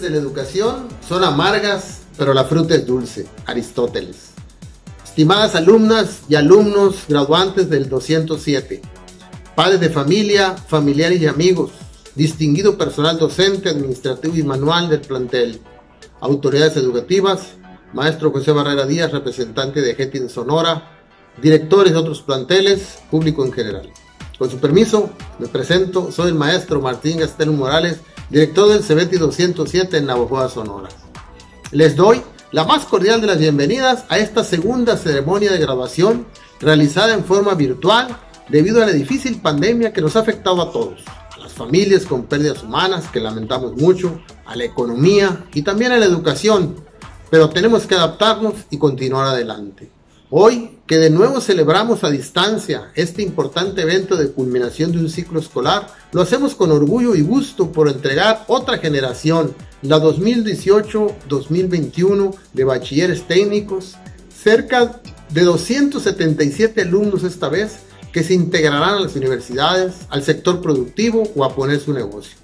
de la educación son amargas, pero la fruta es dulce. Aristóteles. Estimadas alumnas y alumnos graduantes del 207, padres de familia, familiares y amigos, distinguido personal docente, administrativo y manual del plantel, autoridades educativas, maestro José Barrera Díaz, representante de GETI en Sonora, directores de otros planteles, público en general. Con su permiso, me presento, soy el maestro Martín Gastel Morales, director del CBT 207 en Navajo, Sonora. Les doy la más cordial de las bienvenidas a esta segunda ceremonia de graduación realizada en forma virtual debido a la difícil pandemia que nos ha afectado a todos, a las familias con pérdidas humanas que lamentamos mucho, a la economía y también a la educación, pero tenemos que adaptarnos y continuar adelante. Hoy, que de nuevo celebramos a distancia este importante evento de culminación de un ciclo escolar, lo hacemos con orgullo y gusto por entregar otra generación, la 2018-2021 de bachilleres técnicos, cerca de 277 alumnos esta vez que se integrarán a las universidades, al sector productivo o a poner su negocio.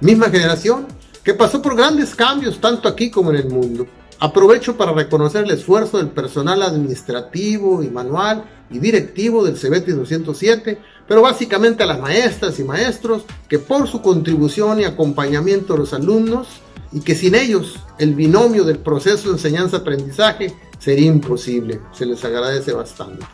Misma generación que pasó por grandes cambios tanto aquí como en el mundo Aprovecho para reconocer el esfuerzo del personal administrativo y manual y directivo del CBT 207, pero básicamente a las maestras y maestros que por su contribución y acompañamiento a los alumnos y que sin ellos el binomio del proceso de enseñanza-aprendizaje sería imposible. Se les agradece bastante.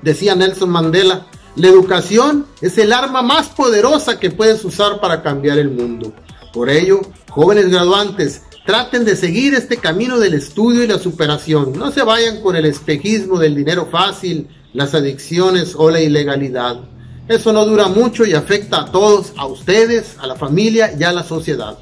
Decía Nelson Mandela, la educación es el arma más poderosa que puedes usar para cambiar el mundo. Por ello, jóvenes graduantes, Traten de seguir este camino del estudio y la superación. No se vayan con el espejismo del dinero fácil, las adicciones o la ilegalidad. Eso no dura mucho y afecta a todos, a ustedes, a la familia y a la sociedad.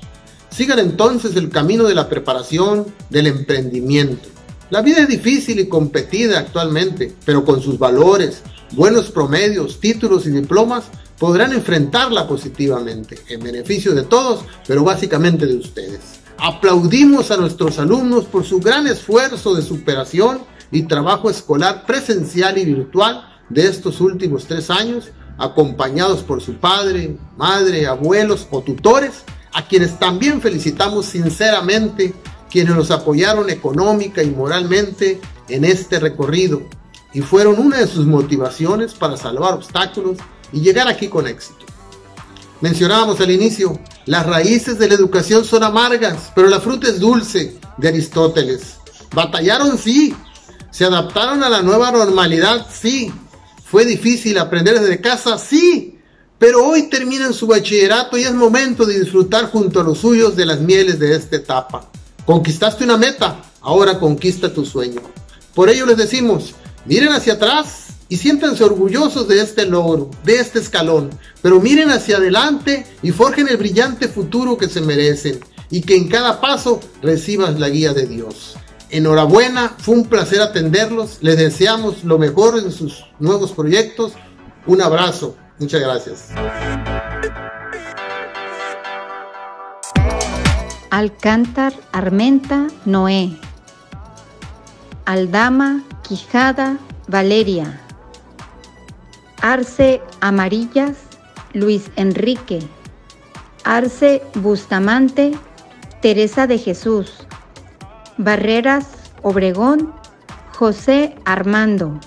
Sigan entonces el camino de la preparación, del emprendimiento. La vida es difícil y competida actualmente, pero con sus valores, buenos promedios, títulos y diplomas podrán enfrentarla positivamente, en beneficio de todos, pero básicamente de ustedes. Aplaudimos a nuestros alumnos por su gran esfuerzo de superación y trabajo escolar presencial y virtual de estos últimos tres años, acompañados por su padre, madre, abuelos o tutores, a quienes también felicitamos sinceramente, quienes nos apoyaron económica y moralmente en este recorrido y fueron una de sus motivaciones para salvar obstáculos y llegar aquí con éxito. Mencionábamos al inicio, las raíces de la educación son amargas, pero la fruta es dulce, de Aristóteles. Batallaron, sí. Se adaptaron a la nueva normalidad, sí. Fue difícil aprender desde casa, sí. Pero hoy terminan su bachillerato y es momento de disfrutar junto a los suyos de las mieles de esta etapa. Conquistaste una meta, ahora conquista tu sueño. Por ello les decimos, miren hacia atrás y siéntanse orgullosos de este logro, de este escalón, pero miren hacia adelante y forjen el brillante futuro que se merecen y que en cada paso recibas la guía de Dios. Enhorabuena, fue un placer atenderlos, les deseamos lo mejor en sus nuevos proyectos. Un abrazo, muchas gracias. Alcántar Armenta Noé. Aldama Quijada Valeria. Arce Amarillas, Luis Enrique. Arce Bustamante, Teresa de Jesús. Barreras Obregón, José Armando.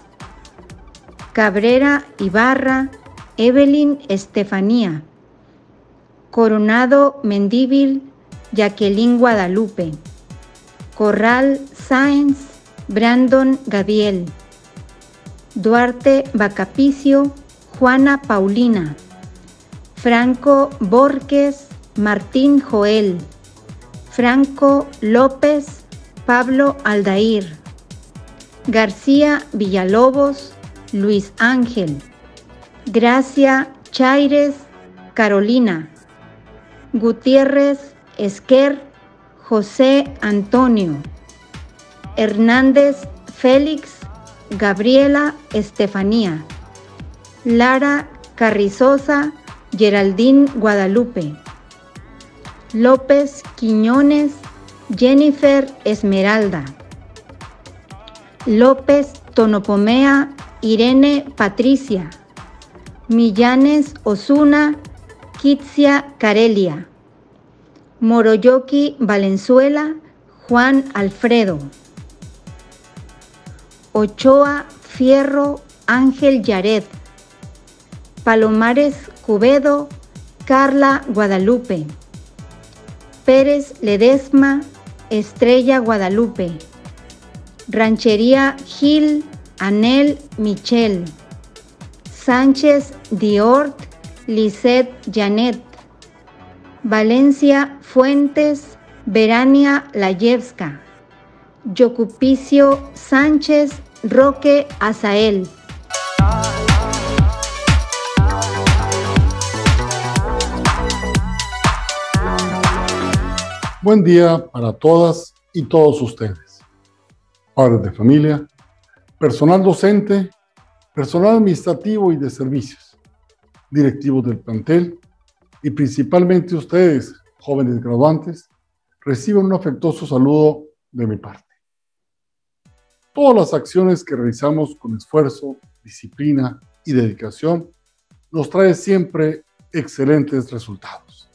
Cabrera Ibarra, Evelyn Estefanía. Coronado Mendíbil, Jacqueline Guadalupe. Corral Sáenz, Brandon Gabriel. Duarte Bacapicio, Juana Paulina, Franco Borges, Martín Joel, Franco López, Pablo Aldair, García Villalobos, Luis Ángel, Gracia Chaires, Carolina, Gutiérrez Esquer, José Antonio, Hernández Félix, Gabriela Estefanía, Lara Carrizosa, Geraldine Guadalupe, López Quiñones, Jennifer Esmeralda, López Tonopomea, Irene Patricia, Millanes Osuna, Kitsia Carelia, Moroyoki Valenzuela, Juan Alfredo. Ochoa Fierro, Ángel Yared. Palomares Cubedo, Carla Guadalupe. Pérez Ledesma, Estrella Guadalupe. Ranchería Gil, Anel Michel. Sánchez Diort, Lisette Janet. Valencia Fuentes, Verania Layevska. Yocupicio Sánchez, Roque Azael. Buen día para todas y todos ustedes. Padres de familia, personal docente, personal administrativo y de servicios, directivos del plantel y principalmente ustedes, jóvenes graduantes, reciben un afectuoso saludo de mi parte. Todas las acciones que realizamos con esfuerzo, disciplina y dedicación nos trae siempre excelentes resultados.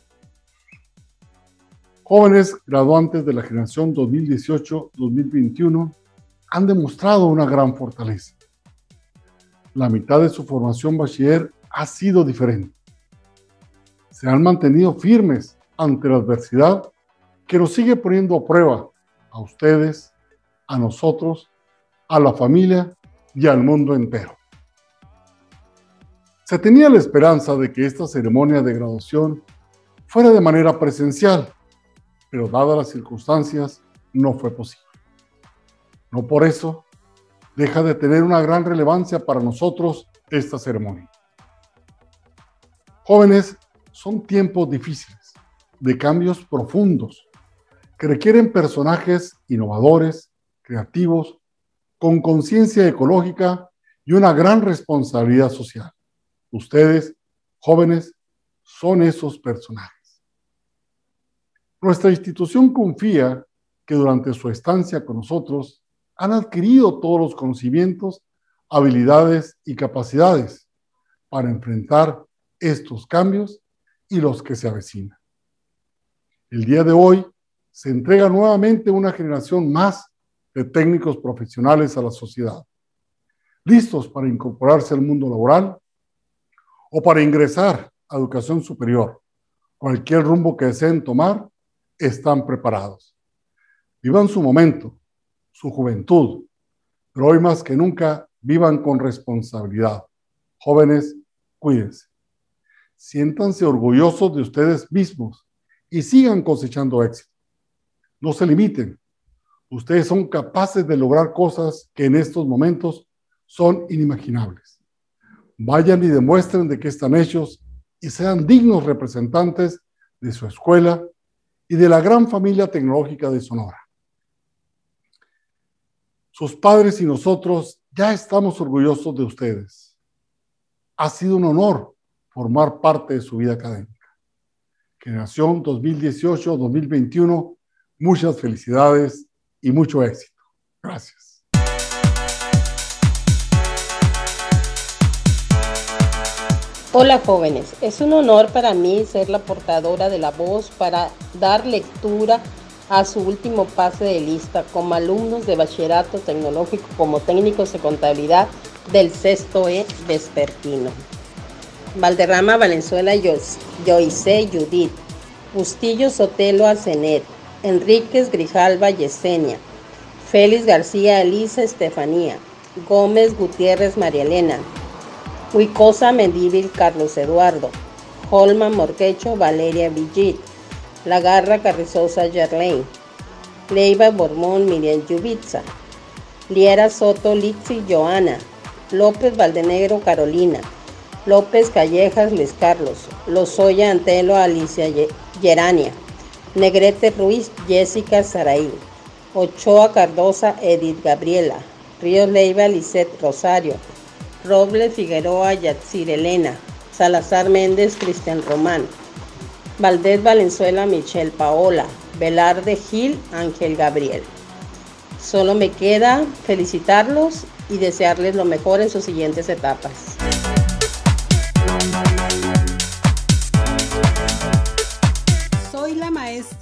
Jóvenes graduantes de la generación 2018-2021 han demostrado una gran fortaleza. La mitad de su formación bachiller ha sido diferente. Se han mantenido firmes ante la adversidad que nos sigue poniendo a prueba a ustedes, a nosotros, a la familia y al mundo entero. Se tenía la esperanza de que esta ceremonia de graduación fuera de manera presencial, pero dadas las circunstancias no fue posible. No por eso deja de tener una gran relevancia para nosotros esta ceremonia. Jóvenes, son tiempos difíciles, de cambios profundos, que requieren personajes innovadores, creativos, con conciencia ecológica y una gran responsabilidad social. Ustedes, jóvenes, son esos personajes. Nuestra institución confía que durante su estancia con nosotros han adquirido todos los conocimientos, habilidades y capacidades para enfrentar estos cambios y los que se avecinan. El día de hoy se entrega nuevamente una generación más de técnicos profesionales a la sociedad, listos para incorporarse al mundo laboral o para ingresar a educación superior, cualquier rumbo que deseen tomar están preparados. Vivan su momento, su juventud, pero hoy más que nunca vivan con responsabilidad. Jóvenes, cuídense. Siéntanse orgullosos de ustedes mismos y sigan cosechando éxito. No se limiten. Ustedes son capaces de lograr cosas que en estos momentos son inimaginables. Vayan y demuestren de qué están hechos y sean dignos representantes de su escuela y de la gran familia tecnológica de Sonora. Sus padres y nosotros ya estamos orgullosos de ustedes. Ha sido un honor formar parte de su vida académica. Generación 2018-2021, muchas felicidades y mucho éxito. Gracias. Hola jóvenes, es un honor para mí ser la portadora de la voz para dar lectura a su último pase de lista como alumnos de bachillerato tecnológico como técnicos de contabilidad del sexto E vespertino. Valderrama Valenzuela Joyce Judith, Bustillo Sotelo Azenet, Enríquez Grijalva Yesenia, Félix García Elisa Estefanía, Gómez Gutiérrez María Elena, Huicosa Mendívil Carlos Eduardo, Holman Morquecho Valeria Villit, Lagarra Carrizosa Yerlein, Leiva Bormón Miriam Yubitza, Liera Soto Litsi Joana, López Valdenegro Carolina, López Callejas Luis Carlos, Lozoya Antelo Alicia Gerania, Negrete Ruiz Jessica Saraí, Ochoa Cardosa Edith Gabriela, Ríos Leiva Lisette Rosario, Roble Figueroa Yatsir Elena, Salazar Méndez Cristian Román, Valdés Valenzuela Michelle Paola, Velarde Gil Ángel Gabriel. Solo me queda felicitarlos y desearles lo mejor en sus siguientes etapas.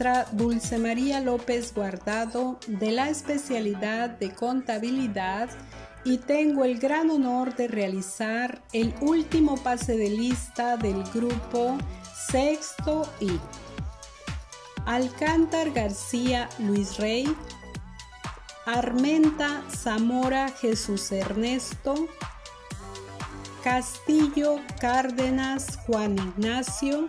Dulce María López Guardado de la especialidad de contabilidad y tengo el gran honor de realizar el último pase de lista del grupo Sexto I. Alcántar García Luis Rey, Armenta Zamora Jesús Ernesto, Castillo Cárdenas Juan Ignacio,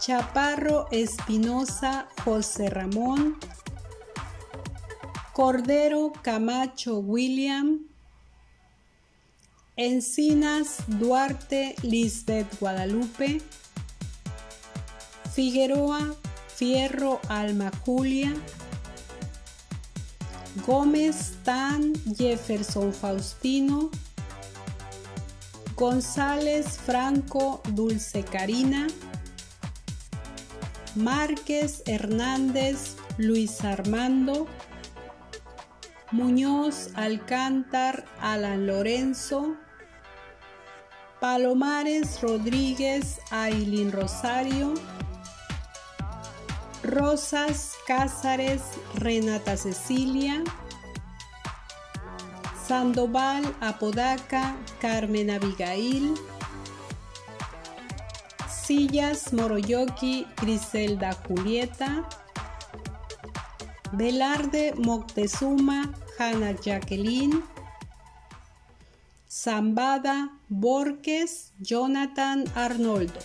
Chaparro Espinosa José Ramón, Cordero Camacho William, Encinas Duarte Lisbeth Guadalupe, Figueroa Fierro Alma Julia, Gómez Tan Jefferson Faustino, González Franco Dulce Karina, Márquez Hernández Luis Armando, Muñoz Alcántar Alan Lorenzo, Palomares Rodríguez Ailín Rosario, Rosas Cázares Renata Cecilia, Sandoval Apodaca Carmen Abigail, Moroyoki Griselda Julieta, Velarde Moctezuma Hanna Jacqueline, Zambada Borges Jonathan Arnoldo.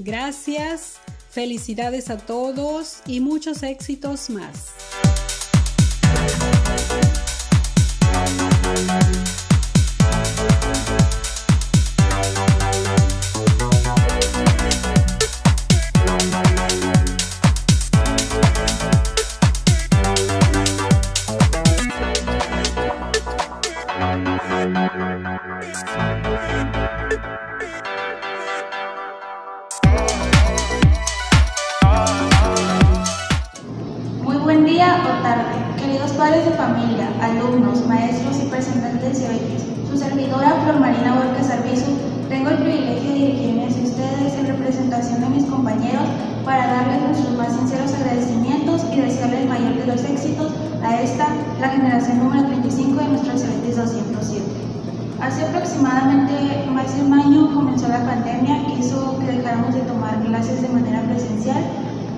Gracias, felicidades a todos y muchos éxitos más. Día o tarde, queridos padres de familia, alumnos, maestros y representantes de OITIS. Su servidora Flor Marina Borges Arbizu, tengo el privilegio de dirigirme hacia ustedes en representación de mis compañeros para darles nuestros más sinceros agradecimientos y desearles el mayor de los éxitos a esta, la generación número 35 de nuestros OITIS 207. Hace aproximadamente más de un año comenzó la pandemia que hizo que dejáramos de tomar clases de manera presencial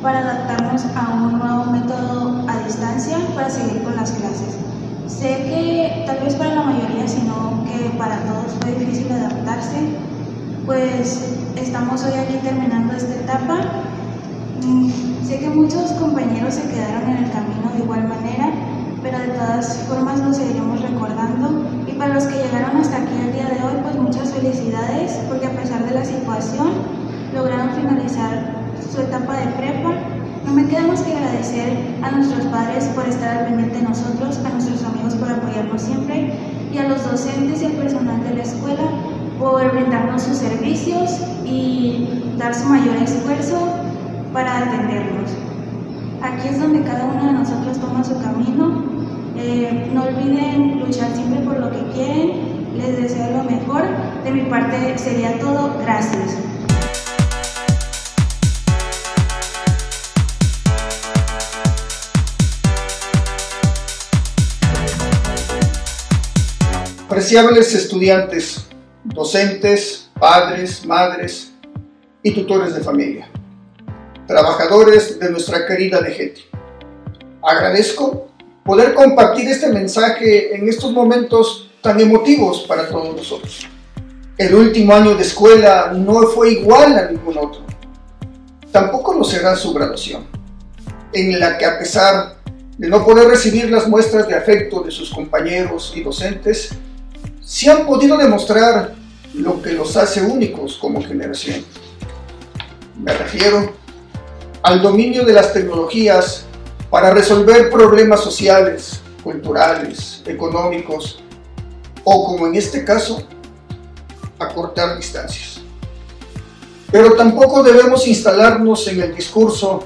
para adaptarnos a un nuevo método a distancia para seguir con las clases. Sé que tal vez para la mayoría, sino que para todos fue difícil adaptarse, pues estamos hoy aquí terminando esta etapa. Mm, Sé que muchos compañeros se quedaron en el camino de igual manera, pero de todas formas los seguiremos recordando. Y para los que llegaron hasta aquí el día de hoy, pues muchas felicidades, porque a pesar de la situación, lograron finalizar su etapa de prepa. No me queda más que agradecer a nuestros padres por estar al pendiente de nosotros, a nuestros amigos por apoyarnos siempre y a los docentes y al personal de la escuela por brindarnos sus servicios y dar su mayor esfuerzo para atendernos. Aquí es donde cada uno de nosotros toma su camino. Eh, no olviden luchar siempre por lo que quieren. Les deseo lo mejor. De mi parte sería todo. Gracias. Apreciables estudiantes, docentes, padres, madres y tutores de familia, trabajadores de nuestra querida DGT. Agradezco poder compartir este mensaje en estos momentos tan emotivos para todos nosotros. El último año de escuela no fue igual a ningún otro. Tampoco lo será su graduación, en la que a pesar de no poder recibir las muestras de afecto de sus compañeros y docentes, sí han podido demostrar lo que los hace únicos como generación. Me refiero al dominio de las tecnologías para resolver problemas sociales, culturales, económicos o como en este caso, acortar distancias. Pero tampoco debemos instalarnos en el discurso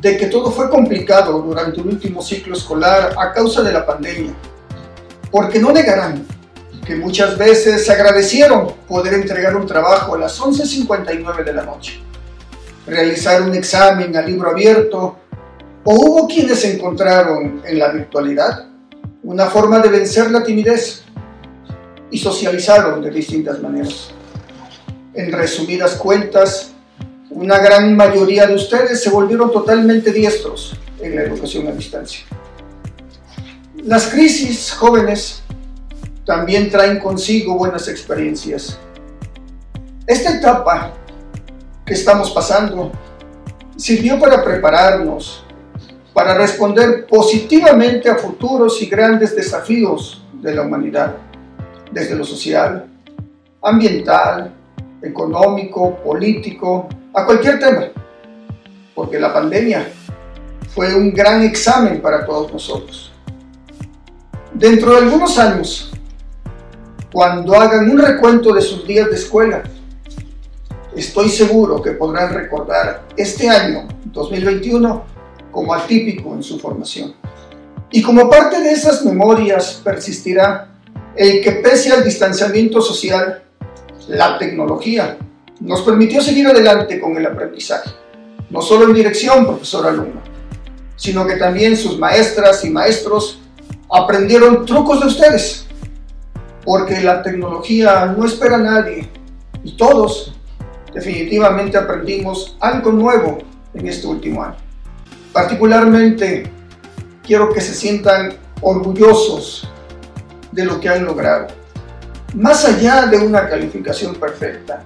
de que todo fue complicado durante el último ciclo escolar a causa de la pandemia, porque no negarán que muchas veces agradecieron poder entregar un trabajo a las 11.59 de la noche. realizar un examen a libro abierto o hubo quienes encontraron en la virtualidad una forma de vencer la timidez y socializaron de distintas maneras. En resumidas cuentas, una gran mayoría de ustedes se volvieron totalmente diestros en la educación a distancia. Las crisis jóvenes también traen consigo buenas experiencias. Esta etapa que estamos pasando sirvió para prepararnos, para responder positivamente a futuros y grandes desafíos de la humanidad, desde lo social, ambiental, económico, político, a cualquier tema, porque la pandemia fue un gran examen para todos nosotros. Dentro de algunos años, cuando hagan un recuento de sus días de escuela, estoy seguro que podrán recordar este año, 2021, como atípico en su formación. Y como parte de esas memorias persistirá el que pese al distanciamiento social, la tecnología nos permitió seguir adelante con el aprendizaje, no solo en dirección profesor-alumno, sino que también sus maestras y maestros aprendieron trucos de ustedes, porque la tecnología no espera a nadie y todos definitivamente aprendimos algo nuevo en este último año. Particularmente quiero que se sientan orgullosos de lo que han logrado. Más allá de una calificación perfecta,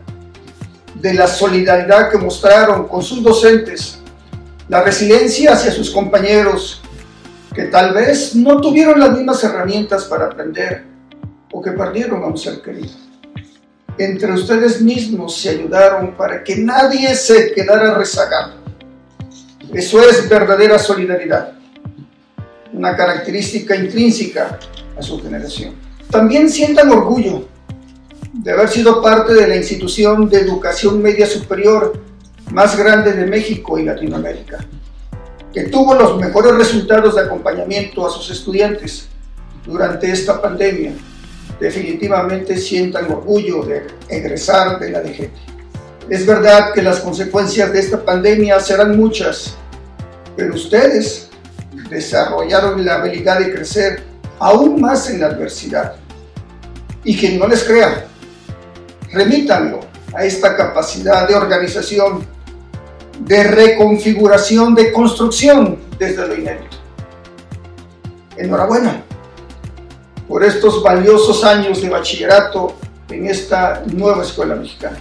de la solidaridad que mostraron con sus docentes, la resiliencia hacia sus compañeros, que tal vez no tuvieron las mismas herramientas para aprender o que perdieron a un ser querido. Entre ustedes mismos se ayudaron para que nadie se quedara rezagado eso es verdadera solidaridad, una característica intrínseca a su generación. También sientan orgullo de haber sido parte de la institución de educación media superior más grande de México y Latinoamérica, que tuvo los mejores resultados de acompañamiento a sus estudiantes durante esta pandemia. Definitivamente sientan orgullo de egresar de la DGT. Es verdad que las consecuencias de esta pandemia serán muchas pero ustedes desarrollaron la habilidad de crecer aún más en la adversidad. Y quien no les crea, remítanlo a esta capacidad de organización, de reconfiguración, de construcción desde lo inédito. Enhorabuena por estos valiosos años de bachillerato en esta nueva escuela mexicana.